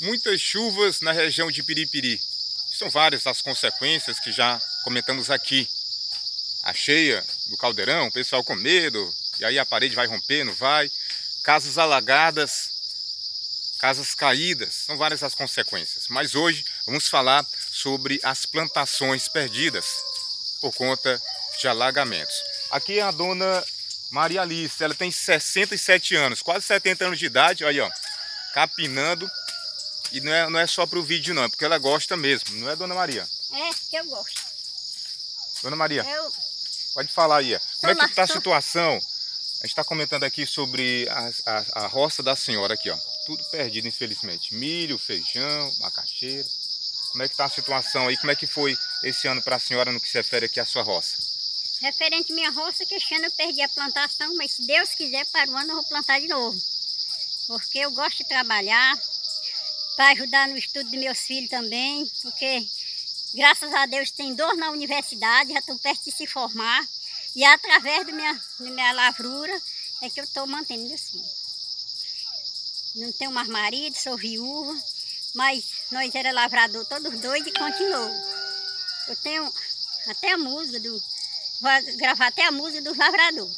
muitas chuvas na região de Piripiri. São várias as consequências que já comentamos aqui. A cheia do caldeirão, o pessoal com medo, e aí a parede vai romper, não vai. Casas alagadas, casas caídas, são várias as consequências. Mas hoje vamos falar sobre as plantações perdidas por conta de alagamentos. Aqui é a dona Maria Alice, ela tem 67 anos, quase 70 anos de idade, olha aí, ó, capinando e não é, não é só para o vídeo não, é porque ela gosta mesmo, não é, Dona Maria? É, que eu gosto. Dona Maria, eu... pode falar aí. Como é que está a situação? A gente está comentando aqui sobre a, a, a, roça da senhora aqui, ó. Tudo perdido, infelizmente. Milho, feijão, macaxeira. Como é que está a situação aí? Como é que foi esse ano para a senhora no que se refere aqui à sua roça? Referente à minha roça, que esse ano eu perdi a plantação, mas se Deus quiser, para o ano eu vou plantar de novo. Porque eu gosto de trabalhar, para ajudar no estudo dos meus filhos também, porque graças a Deus tem dois na universidade, já estou perto de se formar. E através da minha, da minha lavura é que eu estou mantendo meus filhos. Não tenho mais marido, sou viúva, mas nós era lavrador todos dois e continuou. Eu tenho até a música do. Vou gravar até a música do lavrador.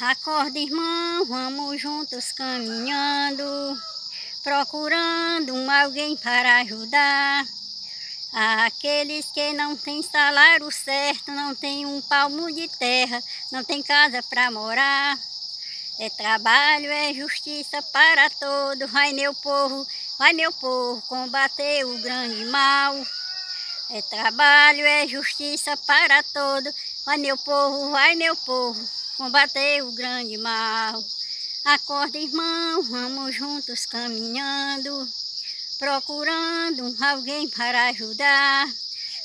Acorda, irmão, vamos juntos caminhando procurando alguém para ajudar. Aqueles que não têm salário certo, não têm um palmo de terra, não têm casa para morar. É trabalho, é justiça para todos. Vai meu povo, vai meu povo combater o grande mal. É trabalho, é justiça para todos. Vai meu povo, vai meu povo combater o grande mal. Acorda, irmão, vamos juntos caminhando, procurando alguém para ajudar.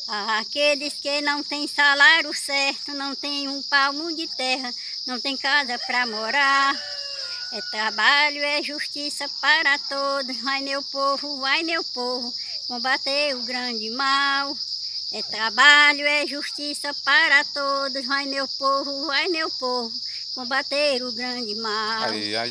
Aqueles que não têm salário certo, não têm um palmo de terra, não têm casa para morar. É trabalho, é justiça para todos. Vai meu povo, vai meu povo, combater o grande mal. É trabalho, é justiça para todos. Vai meu povo, vai meu povo, combater o grande mal. Aí, a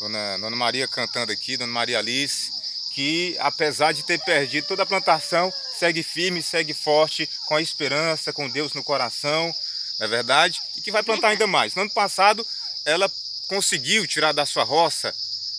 dona, dona Maria cantando aqui, Dona Maria Alice, que apesar de ter perdido toda a plantação, segue firme, segue forte, com a esperança, com Deus no coração, não é verdade? E que vai plantar ainda mais. No ano passado, ela conseguiu tirar da sua roça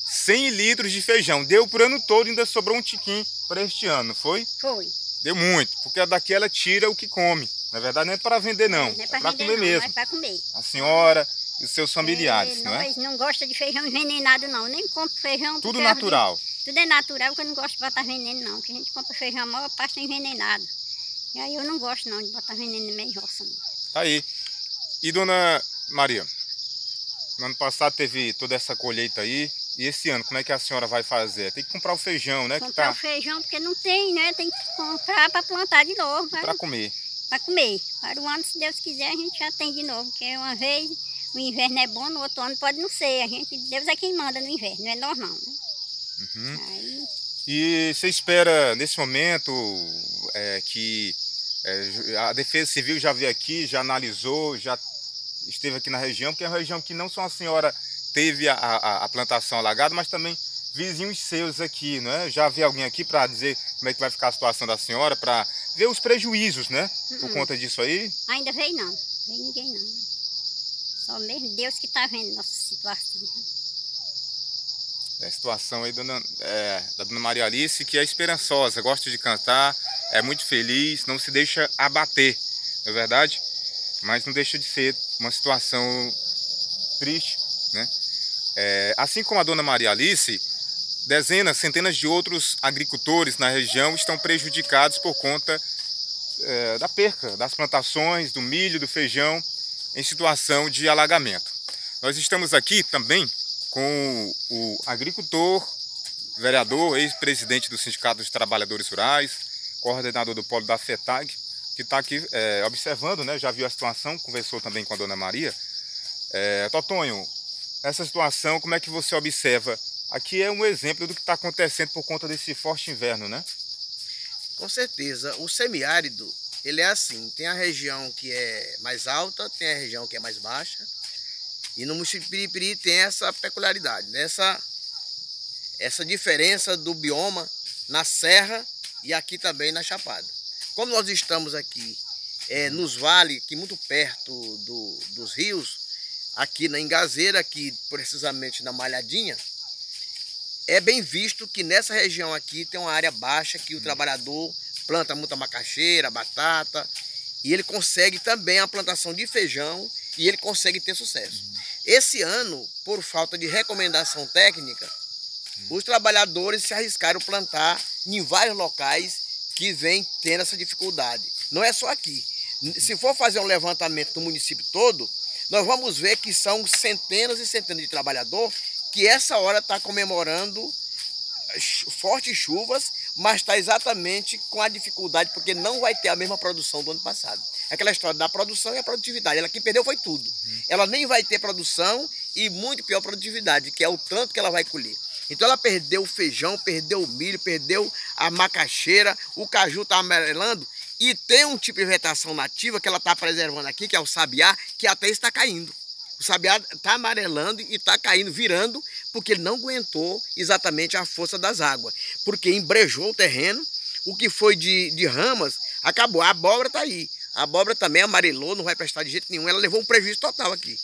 100 litros de feijão. Deu por ano todo, ainda sobrou um tiquinho para este ano, foi? Foi. Deu muito, porque daqui ela tira o que come. Na verdade, não é para vender, não. É, é para comer não, mesmo. É para comer. A senhora os seus familiares, é, não é? Nós não gosta de feijão envenenado, não. Nem compro feijão. Tudo natural. tudo é natural, porque eu não gosto de botar veneno, não. Porque a gente compra feijão, a maior parte é envenenado. E aí eu não gosto, não, de botar veneno no meio de roça, não. Tá aí. E dona Maria, no ano passado teve toda essa colheita aí. E esse ano, como é que a senhora vai fazer? Tem que comprar o feijão, né? Comprar tá... o feijão, porque não tem, né? Tem que comprar para plantar de novo. Para comer. Para comer. Para o ano, se Deus quiser, a gente já tem de novo. Porque uma vez o inverno é bom, no outro ano pode não ser. A gente, Deus é quem manda no inverno, não é normal, né? Uhum. Aí... E você espera, nesse momento, é, que é, a Defesa Civil já veio aqui, já analisou, já esteve aqui na região, porque é uma região que não só a senhora teve a, a, a plantação alagada, mas também vizinhos seus aqui, né? Já vi alguém aqui para dizer como é que vai ficar a situação da senhora, para ver os prejuízos, né? Por uh -uh. conta disso aí? Ainda veio não, veio ninguém não. Só mesmo Deus que está vendo nossa situação. É a situação aí dona, é, da dona Maria Alice, que é esperançosa, gosta de cantar, é muito feliz, não se deixa abater, não é verdade? Mas não deixa de ser uma situação triste, né? É, assim como a dona Maria Alice, dezenas, centenas de outros agricultores na região estão prejudicados por conta é, da perca das plantações, do milho, do feijão, em situação de alagamento. Nós estamos aqui também com o agricultor, vereador, ex-presidente do Sindicato dos Trabalhadores Rurais, coordenador do polo da FETAG, que está aqui é, observando, né, já viu a situação, conversou também com a dona Maria. É, Totonho, essa situação, como é que você observa? Aqui é um exemplo do que está acontecendo por conta desse forte inverno, né? Com certeza. O semiárido ele é assim, tem a região que é mais alta, tem a região que é mais baixa. E no município de Piripiri tem essa peculiaridade, nessa essa diferença do bioma na serra e aqui também na Chapada. Como nós estamos aqui é, nos vales, aqui muito perto do, dos rios, aqui na Engazeira, aqui precisamente na Malhadinha, é bem visto que nessa região aqui tem uma área baixa que o trabalhador planta muita macaxeira, batata, e ele consegue também a plantação de feijão e ele consegue ter sucesso. Esse ano, por falta de recomendação técnica, os trabalhadores se arriscaram a plantar em vários locais que vem tendo essa dificuldade. Não é só aqui. Se for fazer um levantamento no município todo, nós vamos ver que são centenas e centenas de trabalhadores que essa hora está comemorando fortes chuvas, mas está exatamente com a dificuldade, porque não vai ter a mesma produção do ano passado. Aquela história da produção e a produtividade. Ela que perdeu foi tudo. Ela nem vai ter produção e muito pior produtividade, que é o tanto que ela vai colher. Então ela perdeu o feijão, perdeu o milho, perdeu a macaxeira, o caju está amarelando e tem um tipo de vegetação nativa que ela está preservando aqui, que é o sabiá, que até está caindo. O sabiá está amarelando e está caindo, virando, porque ele não aguentou exatamente a força das águas. Porque embrejou o terreno, o que foi de, de ramas acabou. A abóbora está aí. A abóbora também amarelou, não vai prestar de jeito nenhum. Ela levou um prejuízo total aqui.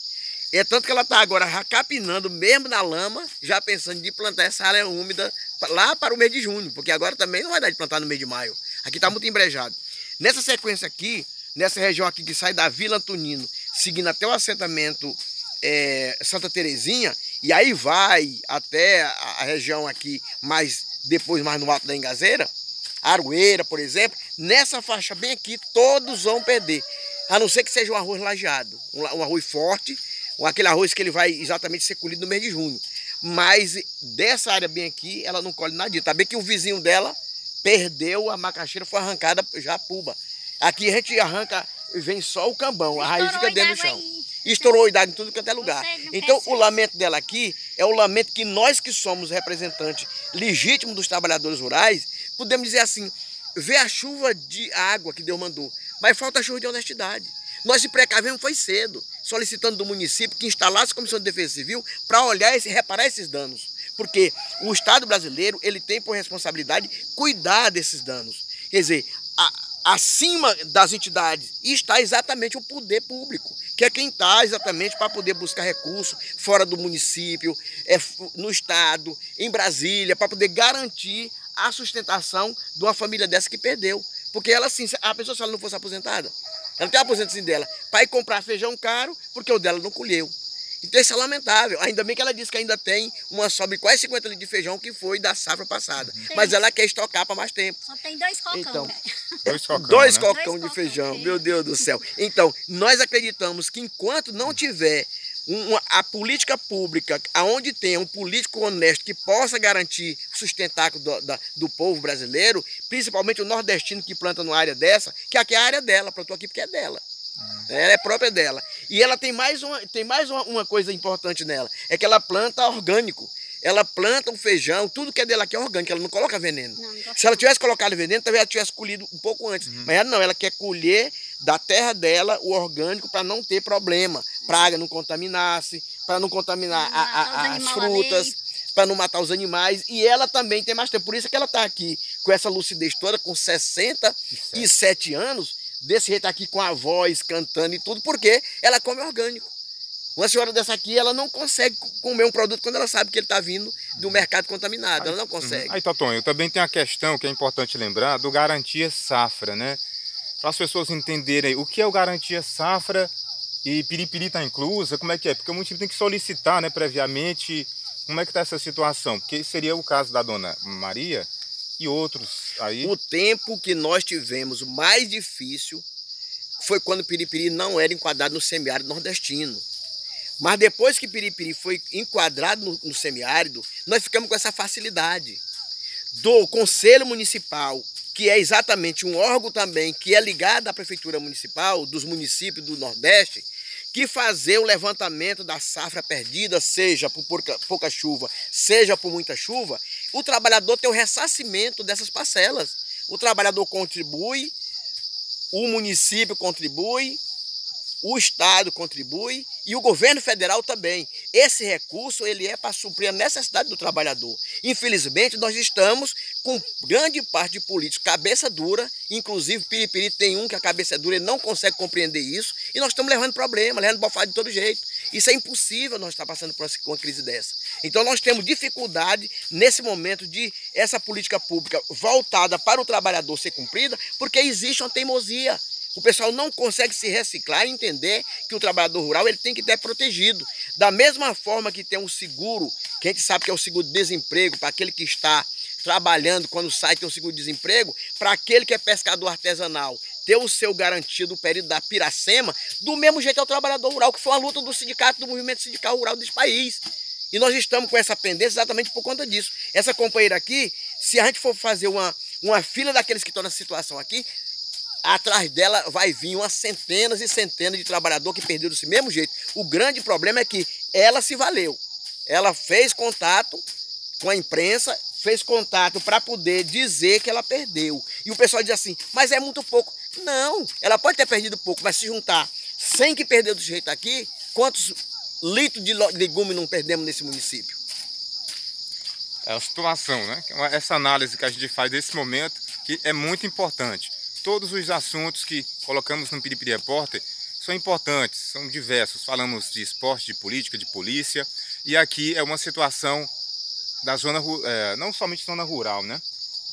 É tanto que ela está agora capinando mesmo na lama, já pensando de plantar essa área úmida lá para o mês de junho, porque agora também não vai dar de plantar no mês de maio. Aqui está muito embrejado. Nessa sequência aqui, nessa região aqui que sai da Vila Antonino, seguindo até o assentamento é, Santa Terezinha, e aí vai até a região aqui, mais depois mais no alto da Engazeira, Aroeira, por exemplo, nessa faixa bem aqui, todos vão perder. A não ser que seja um arroz lajeado, um, arroz forte, ou aquele arroz que ele vai exatamente ser colhido no mês de junho. Mas dessa área bem aqui, ela não colhe nada. Tá bem que o vizinho dela perdeu a macaxeira, foi arrancada já puba. Aqui a gente arranca, vem só o cambão, a raiz fica dentro do chão. Estourou a idade em tudo quanto é lugar. Então o lamento dela aqui é o lamento que nós que somos representantes legítimos dos trabalhadores rurais, podemos dizer assim, vê a chuva de água que Deus mandou, mas falta a chuva de honestidade. Nós se precavemos foi cedo, solicitando do município que instalasse a Comissão de Defesa Civil para olhar e reparar esses danos. Porque o Estado brasileiro ele tem por responsabilidade cuidar desses danos. Quer dizer, acima das entidades está exatamente o poder público, que é quem está exatamente para poder buscar recursos fora do município, é, no Estado, em Brasília, para poder garantir a sustentação de uma família dessa que perdeu. Porque ela, assim, a pessoa, se ela não fosse aposentada, ela tem a aposentadoria dela para ir comprar feijão caro, porque o dela não colheu. Então isso é lamentável. Ainda bem que ela disse que ainda tem uma sobra de quase 50 litros de feijão que foi da safra passada. Sim. Mas ela quer estocar para mais tempo. Só tem dois cocão, então, né? Dois cocão, dois né? cocão de feijão, meu Deus do céu. Então, nós acreditamos que enquanto não tiver uma, a política pública, aonde tem um político honesto que possa garantir o sustentáculo do, da, do povo brasileiro, principalmente o nordestino que planta numa área dessa, que aqui é a área dela, plantou aqui porque é dela. Ela é própria dela. E ela tem mais, uma, tem mais uma, uma coisa importante nela. É que ela planta orgânico. Ela planta o feijão, tudo que é dela aqui é orgânico, ela não coloca veneno. Não, não Se ela tivesse colocado veneno, talvez ela tivesse colhido um pouco antes. Uhum. Mas ela não, ela quer colher da terra dela o orgânico para não ter problema. Praga não contaminasse, para não contaminar não a, a, as frutas, para não matar os animais. E ela também tem mais tempo. Por isso que ela está aqui com essa lucidez toda, com 67 anos, desse jeito aqui com a voz, cantando e tudo, porque ela come orgânico. Uma senhora dessa aqui, ela não consegue comer um produto quando ela sabe que ele está vindo do mercado contaminado. Ela não consegue. Aí, Totonho, também tem a questão que é importante lembrar do garantia safra, né? Para as pessoas entenderem o que é o garantia safra e piripiri está inclusa, como é que é? Porque o município tem que solicitar, né, previamente, como é que está essa situação? Porque seria o caso da dona Maria, e outros aí? O tempo que nós tivemos mais difícil foi quando Piripiri não era enquadrado no semiárido nordestino. Mas depois que Piripiri foi enquadrado no, no semiárido, nós ficamos com essa facilidade do Conselho Municipal, que é exatamente um órgão também que é ligado à Prefeitura Municipal, dos municípios do Nordeste, que fazer o levantamento da safra perdida, seja por pouca, pouca chuva, seja por muita chuva, o trabalhador tem o ressarcimento dessas parcelas. O trabalhador contribui, o município contribui, o Estado contribui e o governo federal também. Esse recurso ele é para suprir a necessidade do trabalhador. Infelizmente, nós estamos com grande parte de políticos cabeça dura, inclusive Piripiri tem um que a cabeça é dura e não consegue compreender isso, e nós estamos levando problema, levando bofado de todo jeito. Isso é impossível nós estar passando por uma crise dessa. Então nós temos dificuldade nesse momento de essa política pública voltada para o trabalhador ser cumprida, porque existe uma teimosia. O pessoal não consegue se reciclar e entender que o trabalhador rural ele tem que ter protegido. Da mesma forma que tem um seguro, que a gente sabe que é o seguro de desemprego, para aquele que está trabalhando, quando sai tem o seguro de desemprego, para aquele que é pescador artesanal, ter o seu garantido o período da piracema, do mesmo jeito é o trabalhador rural, que foi uma luta do sindicato, do movimento sindical rural desse país. E nós estamos com essa pendência exatamente por conta disso. Essa companheira aqui, se a gente for fazer uma, uma fila daqueles que estão nessa situação aqui, atrás dela vai vir umas centenas e centenas de trabalhadores que perderam desse mesmo jeito. O grande problema é que ela se valeu. Ela fez contato com a imprensa, fez contato para poder dizer que ela perdeu. E o pessoal diz assim, mas é muito pouco. Não, ela pode ter perdido pouco, mas se juntar sem que perdeu do jeito aqui, quantos litros de legume não perdemos nesse município? É a situação, né? Essa análise que a gente faz desse momento, que é muito importante. Todos os assuntos que colocamos no Piripiri Repórter são importantes, são diversos. Falamos de esporte, de política, de polícia. E aqui é uma situação da zona, é, não somente zona rural, né?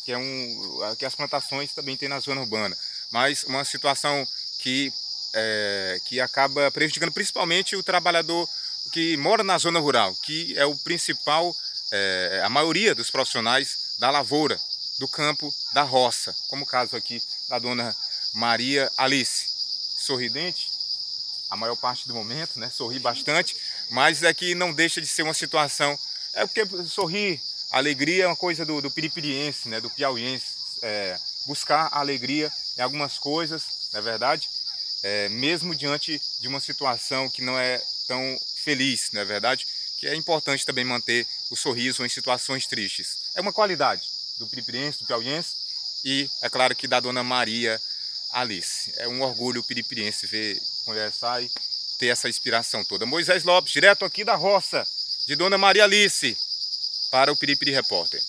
Que, é um, que as plantações também tem na zona urbana. Mas uma situação que, é, que acaba prejudicando principalmente o trabalhador que mora na zona rural, que é o principal, é, a maioria dos profissionais da lavoura, do campo, da roça, como o caso aqui da dona Maria Alice. Sorridente, a maior parte do momento, né? Sorri bastante, mas aqui não deixa de ser uma situação. É porque sorrir, alegria é uma coisa do, do piripiriense, né? Do piauiense. É, buscar alegria em algumas coisas, não é verdade? É, mesmo diante de uma situação que não é tão feliz, não é verdade? Que é importante também manter o sorriso em situações tristes. É uma qualidade do piripiriense, do piauiense e, é claro, que da dona Maria Alice. É um orgulho piripiriense ver conversar e ter essa inspiração toda. Moisés Lopes, direto aqui da roça de Dona Maria Alice, para o Piripiri Repórter.